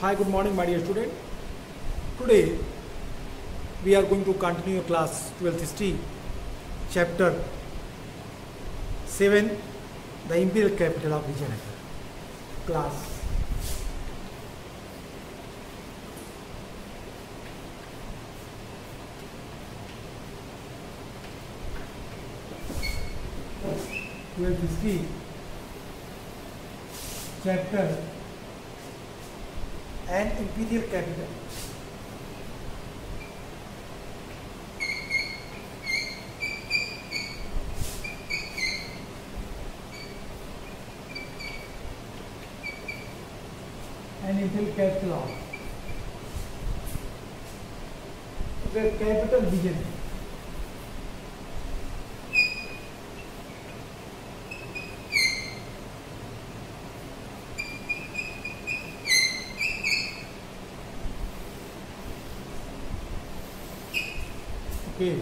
Hi, good morning, my dear student. Today we are going to continue class 12th history, chapter 7, the imperial capital of Vijayanagar. Class. Twelfth history, chapter and imperial capital. And imperial capital of the capital region. Okay.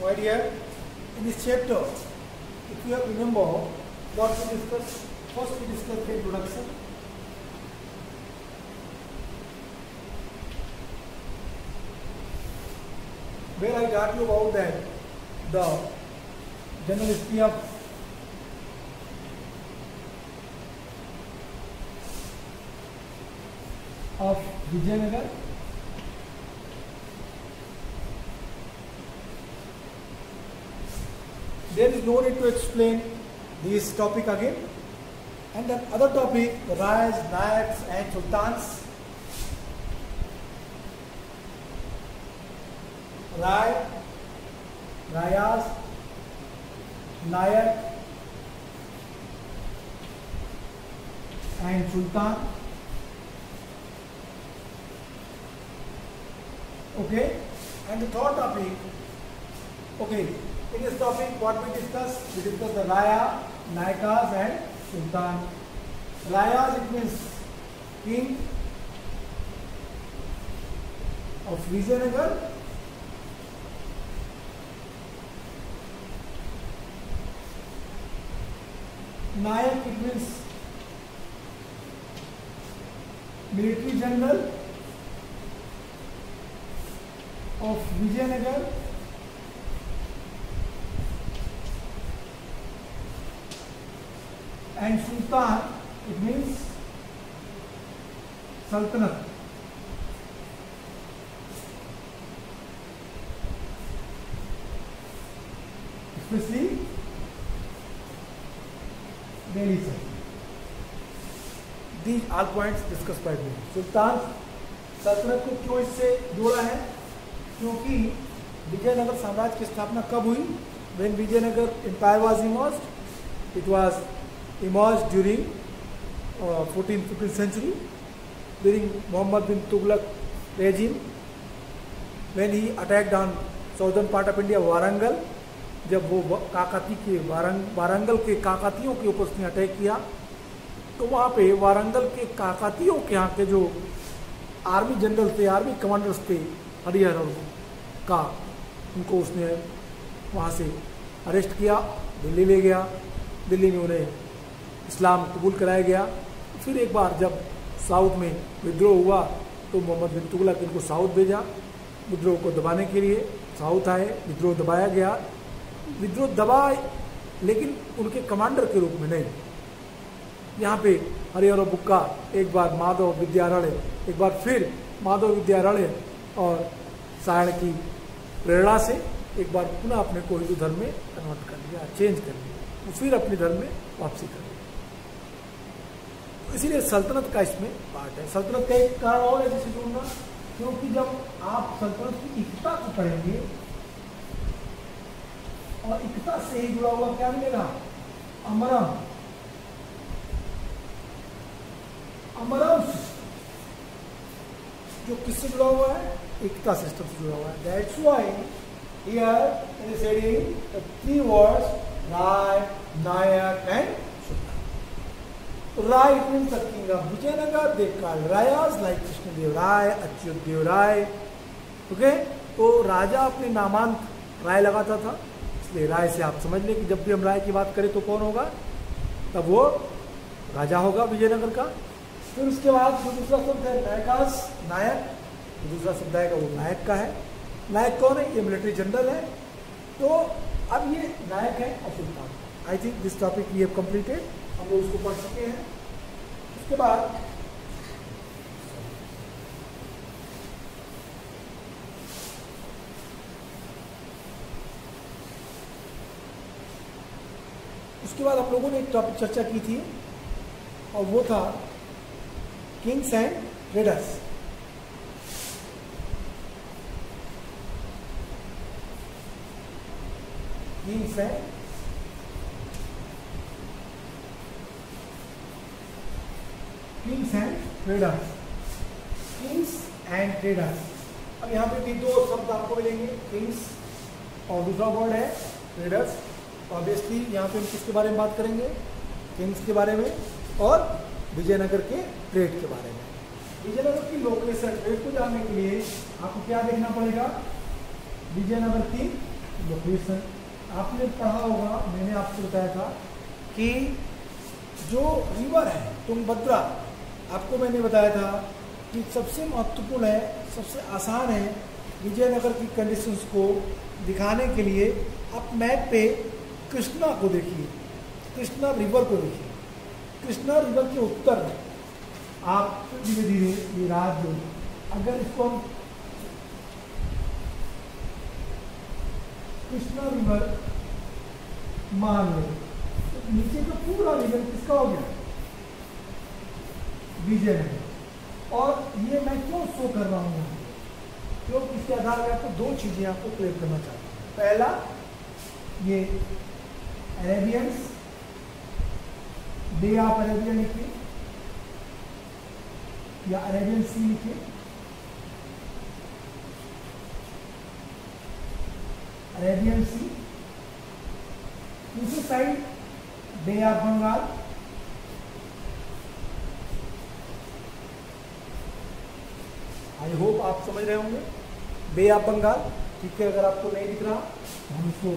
My dear, in this chapter, if you remember what we discussed, first we discussed the introduction. Where I taught you about that, the general history of of Vijayanagar is no need to explain this topic again. And then other topic, Raj, Nayaks and Sultans. Rai, Rayas, Nayak and Sultan. Okay, and the third topic, okay, in this topic, what we discussed, we discussed the Raya, Nayakas and Sultan. Rayas, it means king of Vijayanagar. Nayak, it means military general of Vijayanagar. And Sultan, it means Sultanate. Especially Delhi side. These all points discussed by me. सुल्तान सल्तनत को क्यों इससे जोड़ा है क्योंकि विजयनगर साम्राज्य की स्थापना कब हुई when Vijayanagar empire was emerged it was emerged during uh, 14th 15th century during Muhammad bin Tughlaq regime when he attacked on southern part of India Warangal. जब वो काकाती के वारंग वारंगल के काकातियों के ऊपर उसने अटैक किया तो वहाँ पे वारंगल के काकातियों के यहाँ के जो आर्मी जनरल थे आर्मी कमांडर्स थे हरिहर का उनको उसने वहाँ से अरेस्ट किया दिल्ली ले गया। दिल्ली में उन्हें इस्लाम कबूल कराया गया। फिर एक बार जब साउथ में विद्रोह हुआ तो मोहम्मद बिन तुगलक इनको साउथ भेजा, विद्रोह को दबाने के लिए साउथ आए, विद्रोह दबाया गया। विद्रोह दबाए, लेकिन उनके कमांडर के रूप में नहीं। यहाँ पे हरिहर बुक्का एक बार माधव विद्यारण्य एक बार फिर माधव विद्यारण्य और सायण की प्रेरणा से एक बार पुनः अपने को हिंदू धर्म में कन्वर्ट कर लिया चेंज कर लिया, फिर अपने धर्म में वापसी कर लिया। इसीलिए सल्तनत का इसमें पार्ट है। सल्तनत का एक कारण और है जिसे ढूंढना, क्योंकि जब आप सल्तनत की एकता को पढ़ेंगे, और एकता से ही जुड़ा हुआ क्या मिलेगा? अमरम। अमरम जो किससे जुड़ा हुआ है? एकता सिस्टम से जुड़ा हुआ है। That's why here in heading three words Raya Nayak and It means the king of Vijayanagar. They called Rayas like Krishna Dev Rai, Achyut Rai. Okay? तो राजा अपने नामांत राय लगाता था इसलिए राय से आप समझ लें कि जब भी हम राय की बात करें तो कौन होगा? तब वो राजा होगा विजयनगर का। फिर उसके बाद जो दूसरा शब्द है नायकास नायक। दूसरा शब्द आएगा वो नायक का है। नायक कौन है? ये मिलिट्री जनरल है। तो अब ये नायक है और सुल्तान I think this topic we have completed लोग उसको पढ़ चुके हैं। उसके बाद उसके बाद आप लोगों ने एक टॉपिक चर्चा की थी, और वो था kings and traders kings and kings and traders kings and traders अब यहाँ पे भी दो शब्द आपको मिलेंगे। किंग्स और दूसरा वर्ड है ट्रेडर्स ऑब्वियसली यहाँ पे हम किसके बारे में बात करेंगे? किंग्स के बारे में और विजयनगर के ट्रेड के बारे में। विजयनगर की लोकेशन ट्रेड को जानने के लिए आपको क्या देखना पड़ेगा? विजयनगर की लोकेशन आपने पढ़ा होगा मैंने आपको बताया था कि जो रिवर है तुंगभद्रा आपको मैंने बताया था कि सबसे महत्वपूर्ण है, सबसे आसान है विजयनगर की कंडीशंस को दिखाने के लिए आप मैप पे कृष्णा को देखिए, कृष्णा रिवर को देखिए। कृष्णा रिवर के उत्तर में आप धीरे धीरे ये राज्य अगर इसको हम कृष्णा रिवर मान लें तो नीचे का पूरा रिवर किसका हो गया? विजयनगर और ये मैं क्यों शो कर रहा हूँ? क्यों इसके आधार पर आपको दो चीज़ें आपको क्लियर करना चाहता हूँ। पहला, ये अरेबियंस बे ऑफ़ अरेबियन लिखिए, या अरेबियन सी लिखिए। अरेबियन सी दूसरी side Bay of Bengal I hope आप समझ रहे होंगे। बे ऑफ़ बंगाल, ठीक है, अगर आपको नहीं दिख रहा तो हम इसको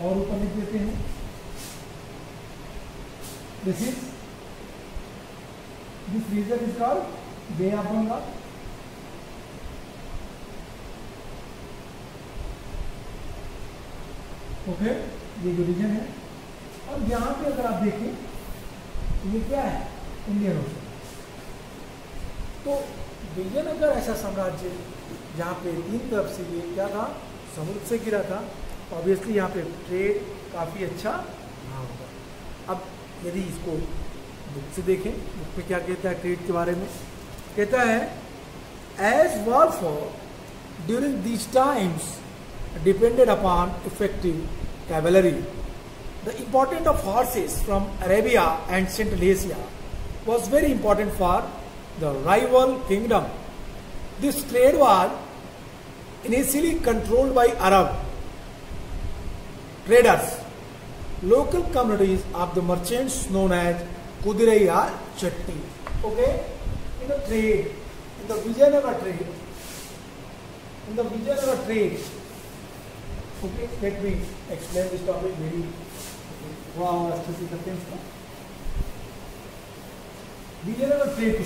और ऊपर लिख देते हैं। This is this region is called Bay of Bengal. Okay ये जो रीजन है। अब यहाँ पे अगर आप देखें, ये क्या है? इंडियन ओशन तो विजयनगर ऐसा साम्राज्य जहाँ पे तीन तरफ़ से ये क्या था? समुद्र से गिरा था। ऑब्वियसली यहाँ पे ट्रेड काफ़ी अच्छा रहा होगा। अब यदि इसको बुक से देखें बुक में क्या कहता है ट्रेड के बारे में? कहता है as war for during these times depended upon effective cavalry. The importance of horses from Arabia and Central Asia was very important for the rival kingdom. This trade was initially controlled by Arab traders. Local communities of the merchants known as Kudirai or Chatti. Okay? In the trade, in the Vijayanagar trade, in the Vijayanagar trade, okay, let me explain this topic very और अच्छे से करते हैं इसको Vijayanagar trade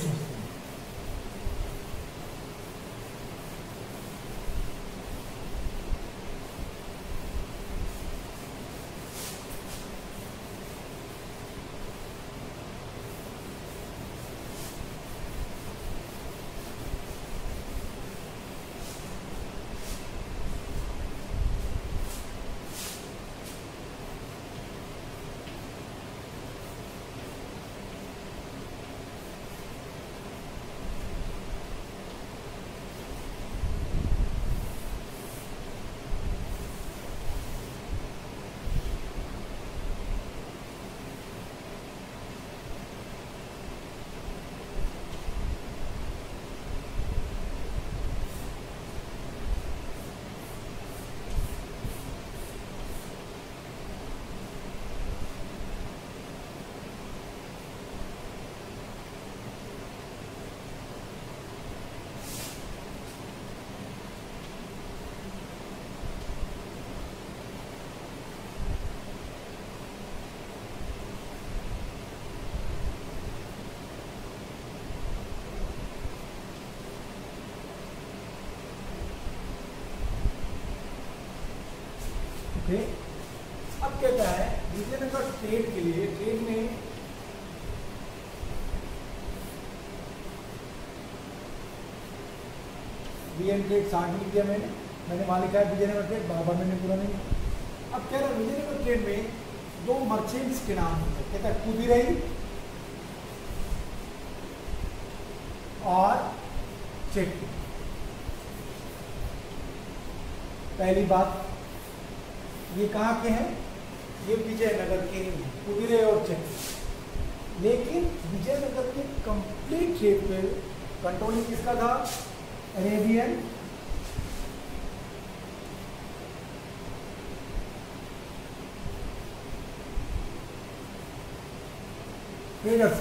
हैं कहता है Vijayanagar trade के लिए ट्रेड में बी साठ लिख दिया मैंने। मैंने वहाँ लिखा है विजयनगर ट्रेड बाबा मैंने पूरा नहीं अब कह रहा है विजयनगर ट्रेड में दो मर्चेंट्स के नाम होते कहता है कुदिरई और चेट्टी पहली बात, ये कहाँ के हैं? ये विजयनगर के ही कुदिरे और चेट्टी लेकिन विजयनगर के कंप्लीट ट्रेड पे कंट्रोलिंग किसका था? अरेबियन ट्रेडर्स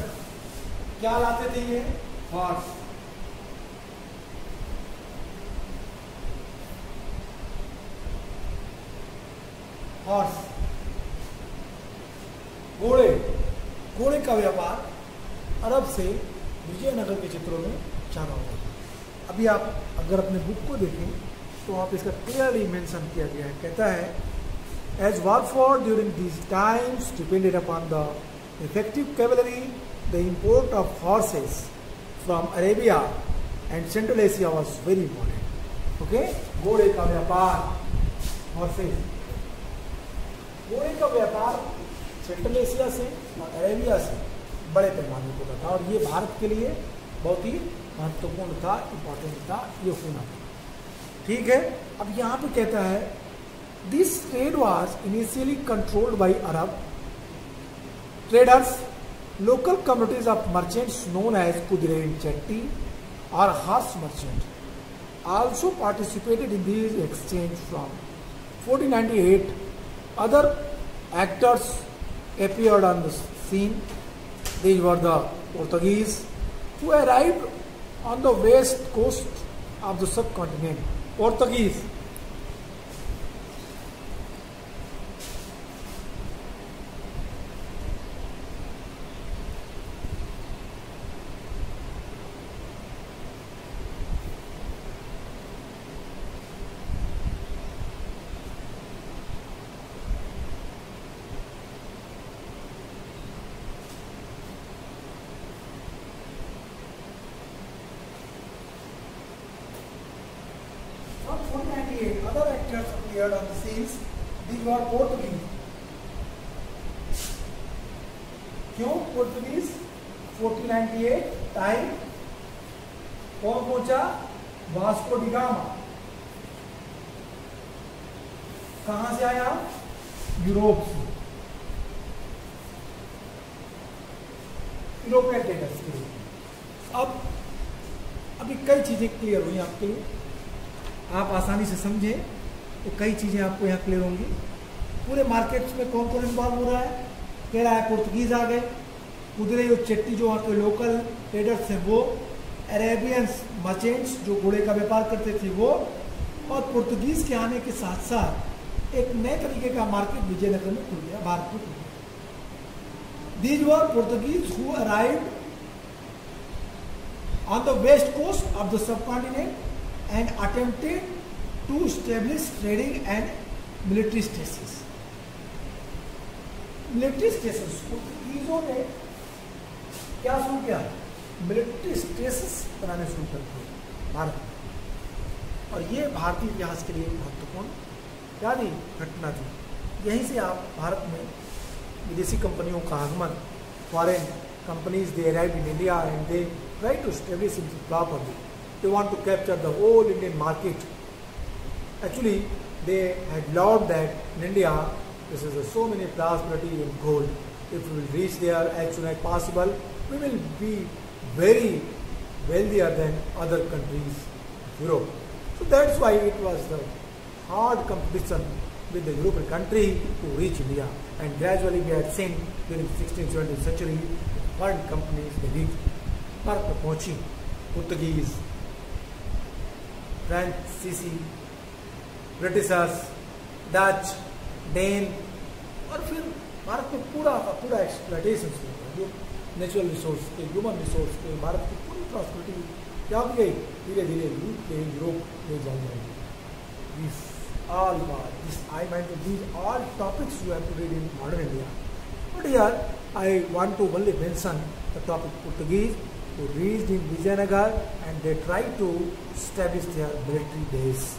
क्या लाते थे ये? हॉर्स हॉर्स घोड़े घोड़े का व्यापार अरब से विजयनगर के चित्रों में चालू हुआ अभी आप अगर अपने बुक को देखें तो वहाँ पे इसका क्लियरली मेंशन किया गया है। कहता है as war for during these times depended upon the effective cavalry the import of horses from Arabia and Central Asia was very important okay घोड़े का व्यापार हॉर्सेस घोड़े का व्यापार सेंट्रल एशिया से अरेबिया से बड़े पैमाने पर था और ये भारत के लिए बहुत ही महत्वपूर्ण था इम्पोर्टेंट था, ये होना ठीक है? अब यहाँ पे कहता है this trade was initially controlled by Arab traders local communities of merchants known as Kudirai Chetti और horse merchant also participated in this exchange from 1498 other actors appeared on the scene. These were the Portuguese who arrived on the west coast of the subcontinent. Portuguese. अभी कई चीज़ें clear हुई आपके लिए। आप आसानी से समझें तो कई चीज़ें आपको यहाँ क्लियर होंगी। पूरे मार्केट्स में कौन कौन इन्वॉल्व हो रहा है? कह रहा है पुर्तगीज आ गए। कुदरे और चट्टी जो वहाँ के लोकल ट्रेडर्स हैं, वो अरेबियंस मर्चेंट्स जो घोड़े का व्यापार करते थे, वो और पुर्तगीज के आने के साथ साथ एक नए तरीके का मार्केट विजयनगर में खुल गया, भारत में खुल गया। These were Portuguese who arrived on the west coast of the subcontinent and attempted to establish trading and military stations. Military station पोर्तुगीजों ने क्या शुरू किया? मिलिट्री स्टेशन बनाने शुरू कर दिए भारत में। और ये भारतीय इतिहास के लिए महत्वपूर्ण क्या घटना थी। यहीं से आप भारत में विदेशी कंपनियों का आगमन foreign companies, they arrive in India and they try to establish themselves properly. They want to capture the whole Indian market. Actually, they had loved that in India, this is a, so many prosperity in gold. If we will reach there as soon as possible, we will be very wealthier than other countries Europe. So that's why it was the hard competition with the European country to reach India. And gradually we had seen during 16th, 17th century, foreign companies, में पहुँची Portuguese फ्रांसीसी Britishers Dutch Dane और फिर भारत में पूरा का पूरा exploitation शुरू हुआ जो नेचुरल रिसोर्स के ह्यूमन रिसोर्स के भारत की पूरी प्रॉस्पेरिटी क्या हो गई। धीरे धीरे लूट के यूरोप ले जाई जाएगी all about this. I meant these all topics you have to read in modern India. But here I want to only mention the topic Portuguese who reached in Vijayanagar and they tried to establish their military base.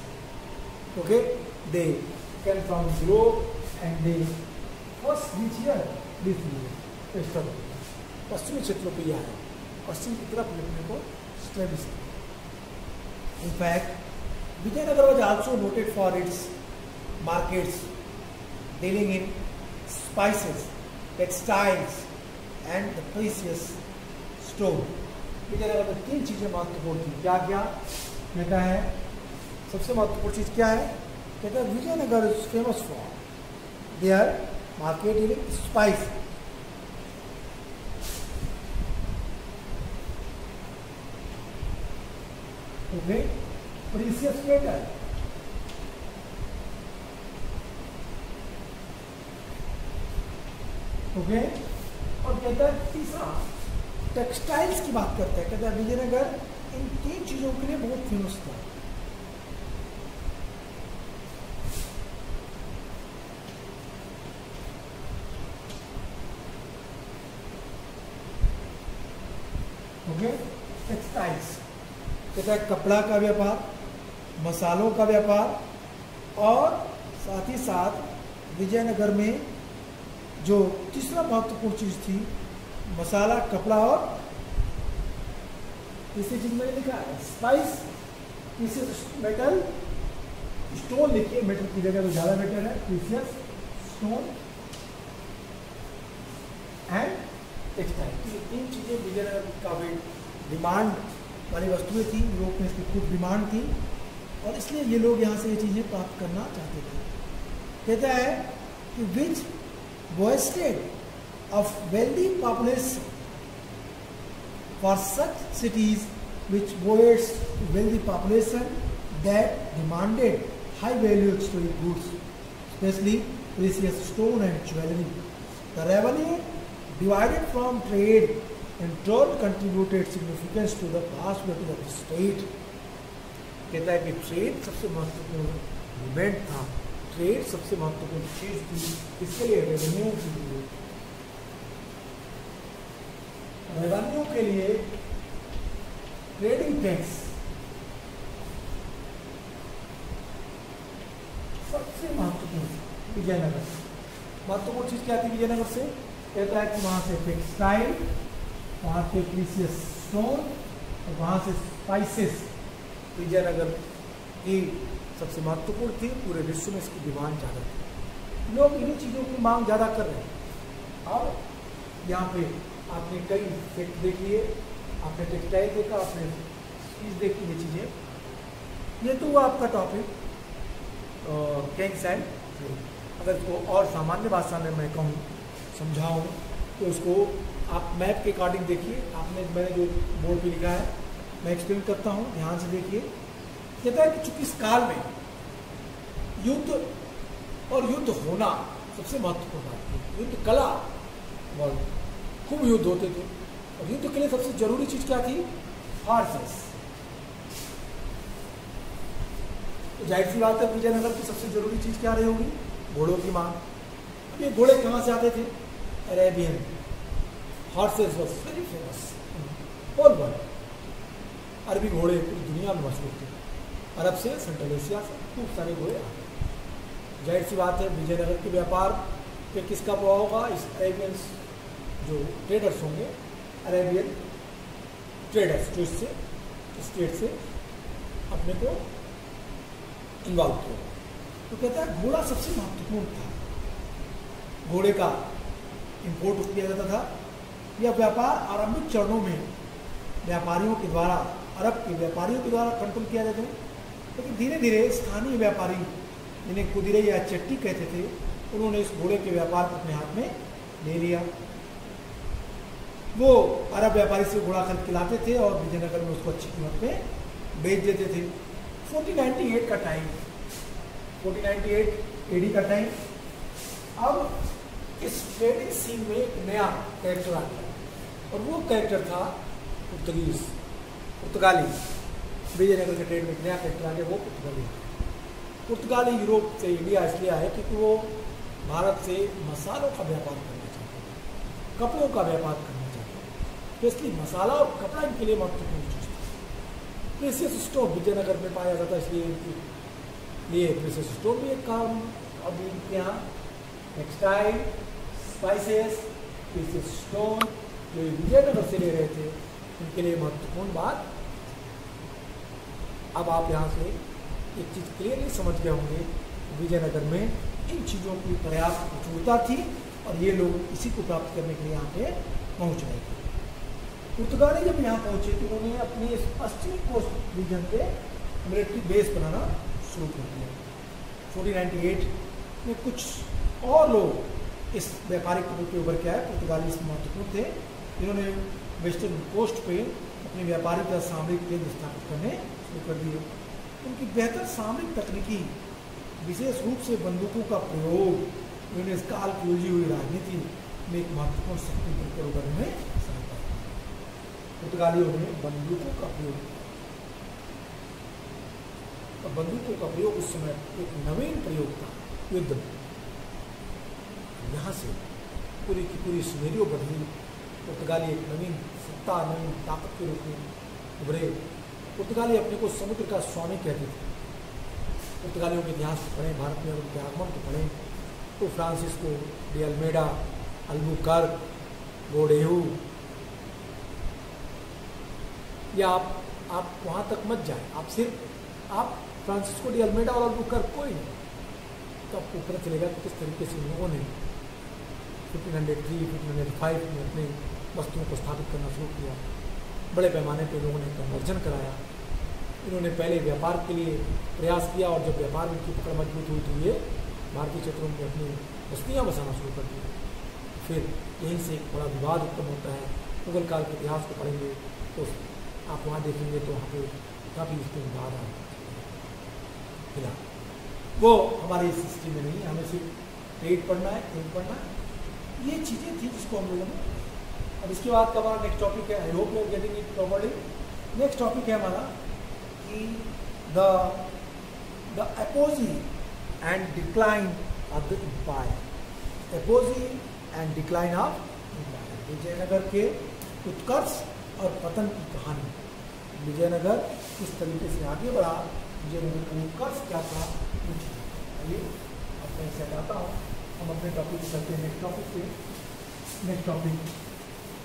Okay, they came from Europe and they first reach here this western पश्चिमी क्षेत्रों पे यह है पश्चिम की तरफ अपने को establish in fact Vijayanagar was also noted for its markets dealing in spices, and the precious precious stone. Vijayanagar में तीन चीज़ें महत्वपूर्ण थी। क्या क्या? कहता है सबसे महत्वपूर्ण चीज़ क्या है? कहता है Vijayanagar is famous for their market in spice okay precious okay? और कहता है तीसरा टेक्सटाइल्स की बात करते हैं। कहता है, विजयनगर, इन तीन चीज़ों के लिए बहुत फ़ेमस था। ओके? टेक्सटाइल्स कहता है, कपड़ा का व्यापार, मसालों का व्यापार, और साथ ही साथ विजयनगर में जो तीसरा महत्वपूर्ण चीज़ थी, मसाला, कपड़ा और तीसरी चीज़ मैंने लिखा है स्पाइस तीसरे मेटल स्टोन लिखिए मेटल की जगह तो ज़्यादा बेटर है प्रीसियस स्टोन एंड टेक्सटाइल ये तीन चीज़ें विजयनगर की डिमांड वाली वस्तुएँ थी यूरोप में इसकी खूब डिमांड थी, और इसलिए ये लोग यहाँ से ये चीज़ें प्राप्त करना चाहते थे। कहता है कि विच boasted of wealthy population for such cities which boasts wealthy population that demanded high value exotic goods specially precious stone and jewellery the revenue divided from trade and toll contributed significance to the prosperity of the state कहता है कि trade सबसे महत्वपूर्ण event था trade सबसे महत्वपूर्ण चीज़ थी, इसके लिए रेवेन्यू के लिए रेवेन्यू के लिए ट्रेडिंग टैक्स सबसे महत्वपूर्ण विजयनगर। महत्वपूर्ण चीज़ क्या थी विजयनगर से? कहता है कि वहाँ से टेक्सटाइल वहाँ से प्रीसियस स्टोन और वहाँ से स्पाइसेस विजयनगर की सबसे महत्वपूर्ण थी, पूरे विश्व में इसकी डिमांड ज़्यादा थी। लोग इन्हीं चीज़ों की मांग ज़्यादा कर रहे हैं। और यहाँ पे आपने कई फैक्ट देख लिए, आपने टेक्सटाइल देखा, आपने चीज़ देखी, ये चीज़ें। ये तो हुआ आपका टॉपिक कैंक्स एंड अगर इसको और सामान्य भाषा में मैं कहूँ, समझाऊँ तो उसको आप मैप के अकॉर्डिंग देखिए। आपने, मैंने जो बोर्ड पे लिखा है, मैं एक्सप्लेन करता हूँ, ध्यान से देखिए। कहता है कि चूँकि इस काल में युद्ध और युद्ध होना सबसे महत्वपूर्ण बात है युद्ध कला बहुत खूब युद्ध होते थे। और युद्ध के लिए सबसे ज़रूरी चीज़ क्या थी? हॉर्सेस तो ज़ाहिर सी बात है, विजयनगर की सबसे ज़रूरी चीज़ क्या रही होगी? घोड़ों की मांग। ये घोड़े कहाँ से आते थे? Arabian. Horses very famous all world अरबी घोड़े पूरी दुनिया में मशहूर थे। अरब से सेंट्रल एशिया से खूब सारे घोड़े आते हैं। ज़ाहिर सी बात है, विजयनगर के व्यापार पे किसका प्रभाव होगा? इस अरेबियंस जो ट्रेडर्स होंगे अरेबियन ट्रेडर्स जो इससे स्टेट से अपने को इन्वॉल्व किया तो कहता है, घोड़ा सबसे महत्वपूर्ण था। घोड़े का इंपोर्ट किया जाता था। यह व्यापार आरंभिक चरणों में व्यापारियों के द्वारा, अरब के व्यापारियों के द्वारा कंट्रोल किया जाता है। लेकिन धीरे धीरे स्थानीय व्यापारी, जिन्हें कुदिरे या चट्टी कहते थे, उन्होंने इस घोड़े के व्यापार को अपने हाथ में ले लिया। वो अरब व्यापारी से घोड़ा खरीद लाते थे और विजयनगर में उसको अच्छी कीमत पे बेच देते थे। 1498 का टाइम 1498 एडी का टाइम अब इस ट्रेडिंग सीन में एक नया कैरेक्टर आ गया। और वो कैरेक्टर था पुर्तगीज, पुर्तगाली। विजयनगर के ट्रेड में नया फैक्टर आ गया वो पुर्तगाली पुर्तगाली यूरोप से इंडिया इसलिए आए क्योंकि वो भारत से मसालों का व्यापार करना चाहते हैं, कपड़ों का व्यापार करना चाहते हैं। तो इसलिए मसाला और कपड़ा इनके लिए महत्वपूर्ण चीज़ थी प्रेसियस स्टोन विजयनगर में पाया जाता है, इसलिए लिए प्रेसियस स्टोन भी एक काम अभी इनके यहाँ टेक्सटाइल स्पाइसेस प्रेसियस स्टोन जो विजयनगर से ले रहे थे उनके लिए महत्वपूर्ण बात अब आप यहाँ से एक चीज़ क्लियरली समझ गए होंगे। विजयनगर में इन चीज़ों की पर्याप्त प्रचुरता थी और ये लोग इसी को प्राप्त करने के लिए यहाँ पे पहुँच रहे थे। पुर्तगाली जब यहाँ पहुँचे तो उन्होंने अपने इस पश्चिमी कोस्ट रीजन पे मिलिट्री बेस बनाना शुरू कर दिया। 1498 में कुछ और लोग इस व्यापारिक रूप के उभर के आए पुर्तगाली महत्वपूर्ण थे। इन्होंने वेस्टर्न कोस्ट पे अपने व्यापारिक सामरिक केंद्र स्थापित करने शुरू कर दिए। उनकी बेहतर सामरिक तकनीकी, विशेष रूप से बंदूकों का प्रयोग, उन्होंने इस काल की उलझी हुई राजनीति में एक महत्वपूर्ण शक्ति प्रयोग करने में सहायता पुर्तगालियों ने बंदूकों का प्रयोग और बंदूकों का प्रयोग उस समय एक नवीन प्रयोग था, युद्ध में। यहाँ से पूरी की पूरी सुनेरियो बदली पुर्तगाली एक नवीन सत्ता नहीं ताकत के रूप में। उभरे। पुर्तगाली अपने को समुद्र का स्वामी कहते थे। पुर्तगालियों के इतिहास को पढ़ें, भारत में उनके आगमन को पढ़ें तो Francisco de Almeida, Albuquerque Godeheu या आप आप वहाँ तक मत जाए। आप सिर्फ़, आप फ्रांसिस्को डी अल्मेडा और अल्बुकर्क कोई नहीं। तो आपको पता चलेगा कि किस तरीके से लोगों ने fifteen hundred three fifteen hundred five में अपने वस्तुओं को स्थापित करना शुरू किया। बड़े पैमाने पर लोगों ने कन्वर्जन कराया। इन्होंने पहले व्यापार के लिए प्रयास किया और जब व्यापार में पकड़ मज़बूत हुई तो ये भारतीय क्षेत्रों में अपनी बस्तियाँ बसाना शुरू कर दी फिर यहीं से एक बड़ा विवाद उत्पन्न होता है। मुगल काल के इतिहास को पढ़ेंगे तो आप वहाँ देखेंगे तो वहाँ पे काफ़ी इस पर विवाद आ फ़िलहाल, वो हमारी इस हिस्ट्री में नहीं है। हमें सिर्फ़ ट्रेड पढ़ना है ट्रेड पढ़ना है। ये चीज़ें थी जिसको हम लोगों ने अब इसके बाद का हमारा नेक्स्ट टॉपिक है I hope you getting it properly next topic है हमारा कि the the apogee and decline of the empire apogee and decline of empire Vijayanagar के उत्कर्ष और पतन की कहानी. विजयनगर किस तरीके से आगे बढ़ा? विजयनगर का उत्कर्ष क्या था? आइए, अब मैं इसे हटाता हूँ। हम अपने टॉपिक चलते हैं नेक्स्ट टॉपिक पे नेक्स्ट टॉपिक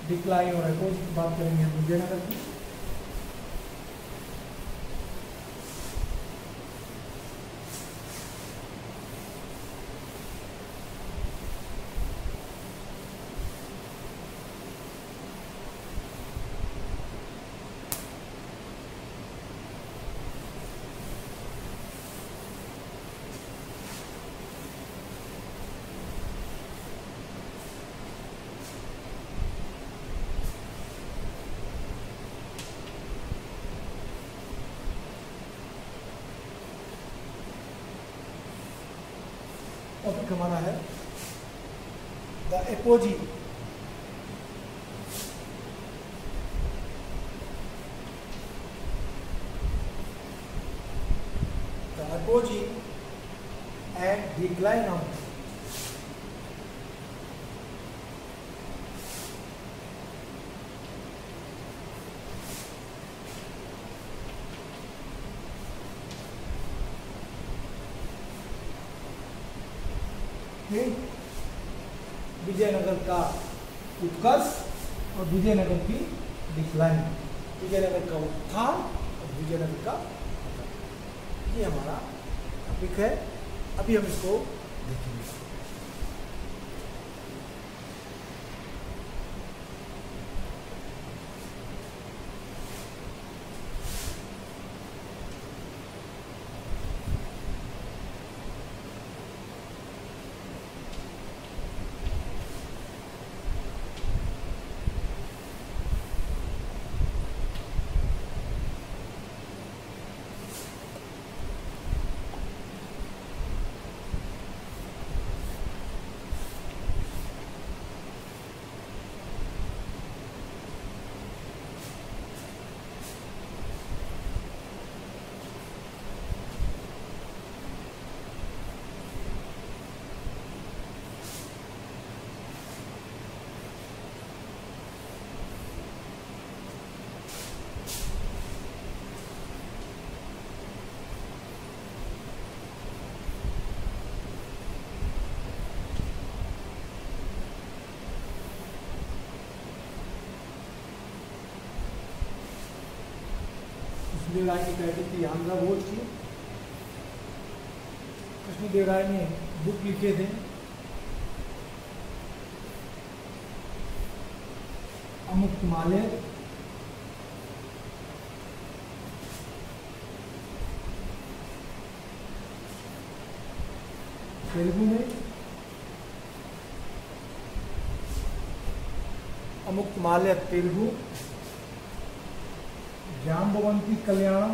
डिक्लाइन और अपोज बात करेंगे हम विजयनगर की टॉपिक हमारा है the ji the apogee and decline of Vijayanagar का उत्कर्ष और विजयनगर की डिक्लाइन विजयनगर का उत्थान और विजयनगर का ये हमारा टॉपिक है। अभी हम इसको देखेंगे। कृष्णदेव राय की टाइटल थी आंध्रा भोज की कृष्णदेव राय ने बुक लिखे थे। अमुक माले तेलुगु में। अमुक माल्य तेलुगु। जाम्बवंती कल्याण।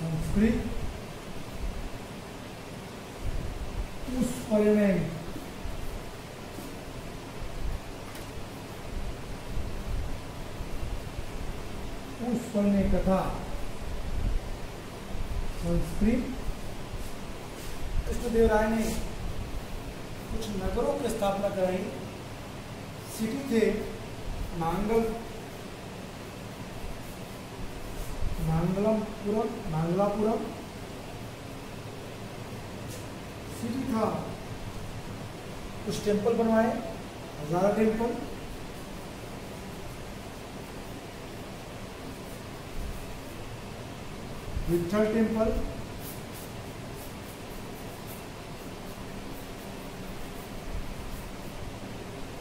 संस्कृत। उस परिणय उस परिणय कथा। संस्कृत। कृष्णदेव राय ने कुछ नगरों की स्थापना कराई। सिटी थे नांगल नांगलमपुरम नांगलापुरम। सिटी था, कुछ टेंपल बनवाए, हजारा टेंपल विठल टेंपल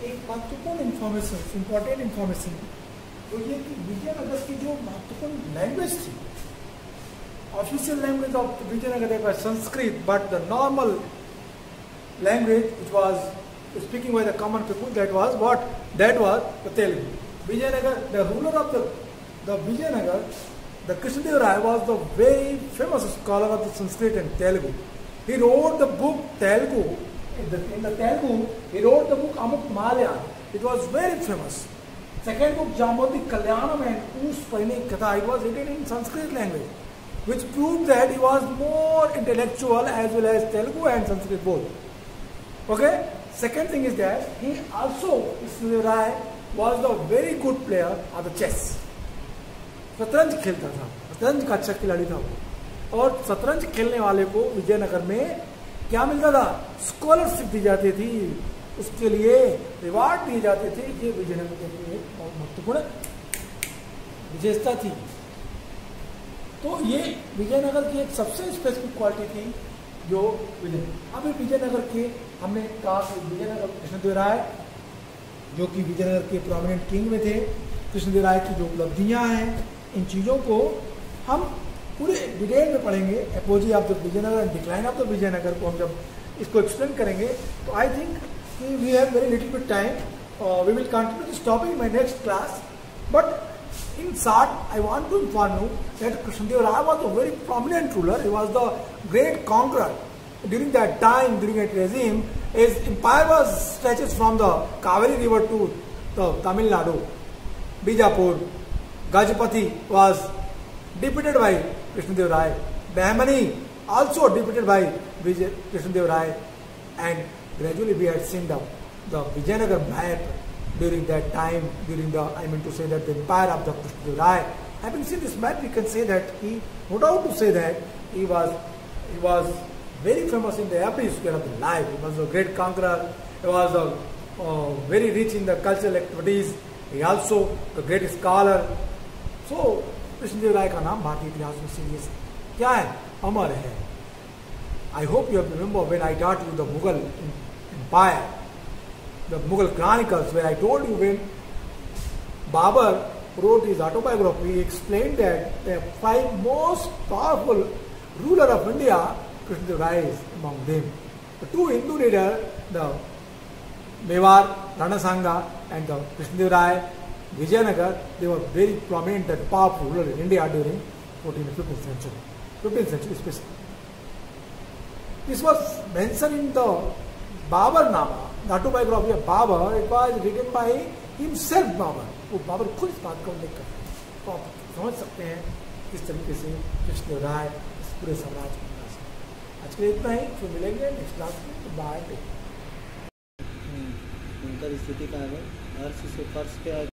एक महत्वपूर्ण इंफॉर्मेशन इंपॉर्टेंट इंफॉर्मेशन वो ये कि विजयनगर की जो महत्वपूर्ण लैंग्वेज थी ऑफिशियल लैंग्वेज ऑफ़ विजयनगर देखा Sanskrit but the normal language it was speaking by the common people that was what that was the Telugu Vijayanagar the ruler of the Vijayanagar the Krishnadeva Raya was the very famous scholar of the Sanskrit and Telugu he wrote the book Telugu in the, in the Telugu he wrote the book Amuk Malya it was very famous second book Jamoti Kalyanam and Us Paini Katha it was written in Sanskrit language which proved that he was more intellectual as well as Telugu and Sanskrit both Okay. Second thing is that he also, Krishna Rai, was the very good player of the chess. शतरंज खेलता था शतरंज का अच्छा खिलाड़ी था वो और शतरंज खेलने वाले को विजयनगर में क्या मिलता था? स्कॉलरशिप दी जाती थी। उसके लिए रिवार्ड दिए जाते थे ये विजयनगर के लिए बहुत महत्वपूर्ण विशेषता थी। तो ये विजयनगर की एक सबसे स्पेसिफिक क्वालिटी थी जो विजय। अभी विजयनगर के हमने कहा कि विजयनगर कृष्णदेव राय जो कि विजयनगर के प्रोमिनेंट किंग में थे कृष्णदेव राय की जो उपलब्धियाँ हैं, इन चीज़ों को हम पूरे डिटेल में पढ़ेंगे। Apogee of the Vijayanagar decline of the Vijayanagar को हम जब इसको एक्सप्लेन करेंगे तो आई थिंक कि we have very little bit time we will continue this topic my next class but in short I want to inform you that Krishnadeva Raya was a very prominent ruler he was the great conqueror during that time during at regime his empire was stretches from the Kaveri river to the Tamil Nadu Bijapur Gajapati was depended by Krishnadeva Raya. Bahmani also defeated by Vijay, Krishnadeva Raya. And gradually we had seen the, the Vijayanagar map during that time, during the, I mean to say that the empire of the Krishnadeva Rai. Having seen this map, we can say that he, no doubt to say that he was, he was very famous in the every sphere of the life. He was a great conqueror. He was a, uh, very rich in the cultural activities. He also a great scholar. So, Krishnadeva Raya का नाम भारतीय इतिहास में serious क्या है? अमर है। I hope you remember when I taught you the Mughal empire the Mughal chronicles when I told you when Babur wrote his autobiography explain that the five most powerful ruler of India Krishnadeva Raya is among them two Hindu leader the Mewar Rana Sanga and the Krishnadeva Raya Vijayanagar, they were very prominent and powerful ruler in India during 14th and 15th century, 15th century especially. This was mentioned in the Babur Nama, the autobiography of Babur, it was written by himself Babur. वो बाबर खुद इस बात का उल्लेख करते हैं तो आप समझ सकते हैं किस तरीके से कृष्ण राय इस पूरे साम्राज्य को आज के लिए इतना ही फिर मिलेंगे नेक्स्ट क्लास में तो बाय उनका स्थिति का है अर्श से फर्श के